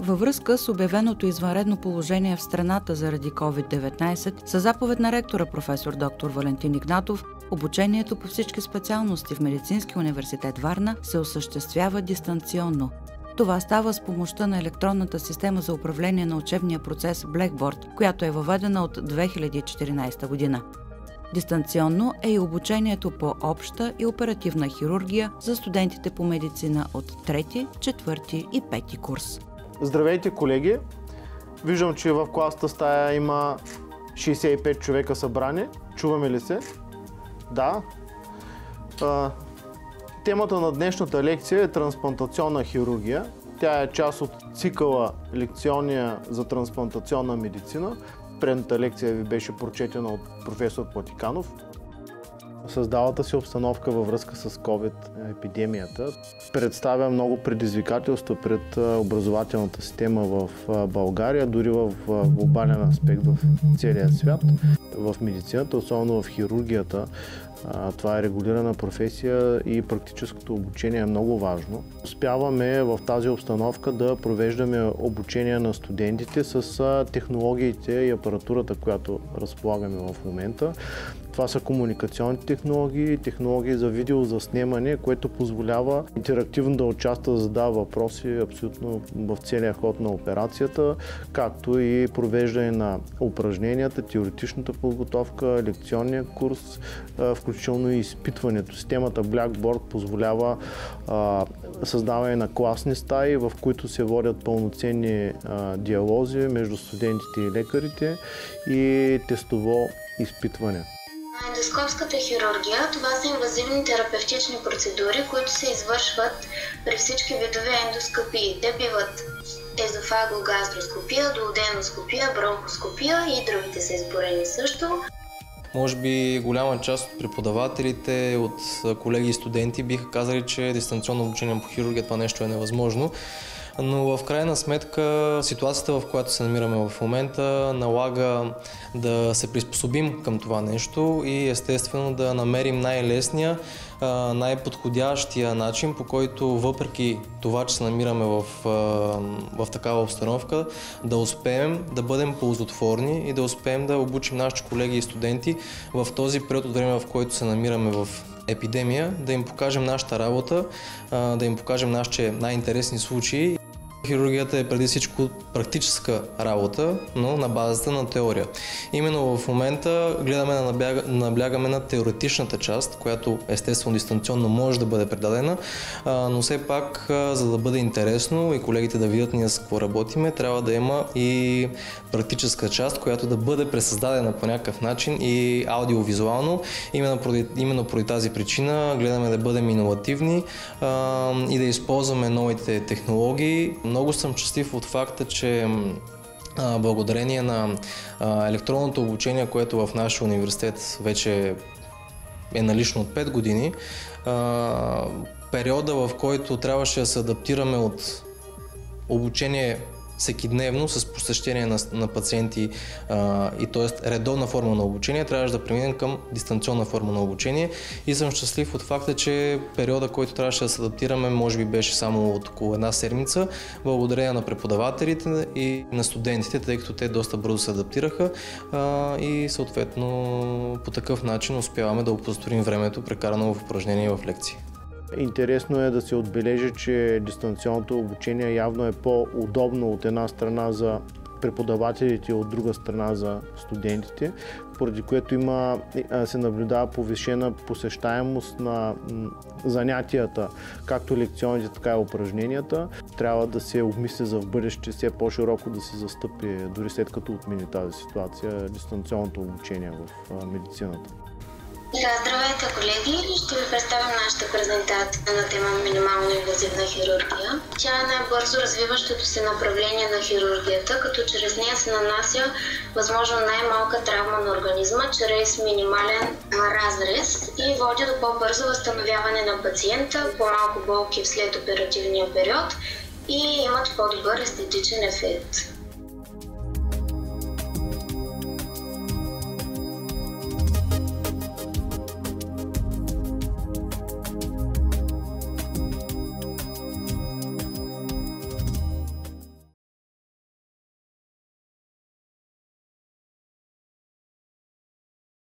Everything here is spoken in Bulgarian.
Във връзка с обявеното извънредно положение в страната заради COVID-19, със заповед на ректора професор доктор Валентин Игнатов, обучението по всички специалности в Медицински университет Варна се осъществява дистанционно. Това става с помощта на електронната система за управление на учебния процес Blackboard, която е въведена от 2014 година. Дистанционно е и обучението по обща и оперативна хирургия за студентите по медицина от 3, 4 и 5 курс. Здравейте, колеги! Виждам, че в класната стая има 65 човека събрани. Чуваме ли се? Да. А, темата на днешната лекция е трансплантационна хирургия. Тя е част от цикъла лекционния за трансплантационна медицина. Предната лекция ви беше прочетена от професор Платиканов създалата си обстановка във връзка с COVID-епидемията представя много предизвикателства пред образователната система в България, дори в глобален аспект в целия свят. В медицината, особено в хирургията, това е регулирана професия и практическото обучение е много важно. Успяваме в тази обстановка да провеждаме обучение на студентите с технологиите и апаратурата, която разполагаме в момента. Това са комуникационни технологии, технологии за видео за което позволява интерактивно да участва, да задава въпроси абсолютно в целия ход на операцията, както и провеждане на упражненията, теоретичната подготовка, лекционния курс, включително и изпитването. Системата Blackboard позволява създаване на класни стаи, в които се водят пълноценни диалози между студентите и лекарите и тестово изпитване. Ендоскопската хирургия това са инвазивни терапевтични процедури, които се извършват при всички видове ендоскопии. Те биват езофагогастроскопия, дуоденоскопия, бронхоскопия и другите са изборени също. Може би голяма част от преподавателите, от колеги и студенти биха казали, че дистанционно обучение по хирургия това нещо е невъзможно но в крайна сметка ситуацията, в която се намираме в момента, налага да се приспособим към това нещо и естествено да намерим най-лесния, най-подходящия начин, по който въпреки това, че се намираме в, в такава обстановка, да успеем да бъдем ползотворни и да успеем да обучим нашите колеги и студенти в този период от време, в който се намираме в епидемия, да им покажем нашата работа, да им покажем нашите най-интересни случаи Хирургията е преди всичко практическа работа, но на базата на теория. Именно в момента гледаме да набляга, наблягаме на теоретичната част, която естествено дистанционно може да бъде предадена, но все пак, за да бъде интересно и колегите да видят ние с какво работиме, трябва да има и практическа част, която да бъде пресъздадена по някакъв начин и аудиовизуално. Именно поради, именно поради тази причина гледаме да бъдем иновативни и да използваме новите технологии, много съм щастлив от факта, че благодарение на електронното обучение, което в нашия университет вече е налично от 5 години, периода в който трябваше да се адаптираме от обучение всеки дневно с посещение на, на пациенти а, и т.е. редовна форма на обучение, трябваше да преминем към дистанционна форма на обучение и съм щастлив от факта, че периода, който трябваше да се адаптираме, може би беше само от около една седмица, благодарение на преподавателите и на студентите, тъй като те доста бързо се адаптираха а, и съответно по такъв начин успяваме да опозорим времето, прекарано в упражнения и в лекции. Интересно е да се отбележи, че дистанционното обучение явно е по-удобно от една страна за преподавателите от друга страна за студентите, поради което има, се наблюдава повишена посещаемост на занятията, както лекционните, така и упражненията. Трябва да се обмисли за в бъдеще все по-широко да се застъпи, дори след като отмени тази ситуация, дистанционното обучение в медицината. Да, здравейте колеги! Ще ви представим нашата презентация на тема минимално инвазивна хирургия. Тя е най-бързо развиващото се направление на хирургията, като чрез нея се нанася възможно най-малка травма на организма, чрез минимален разрез и води до по-бързо възстановяване на пациента, по-малко болки в след оперативния период и имат по-добър естетичен ефект.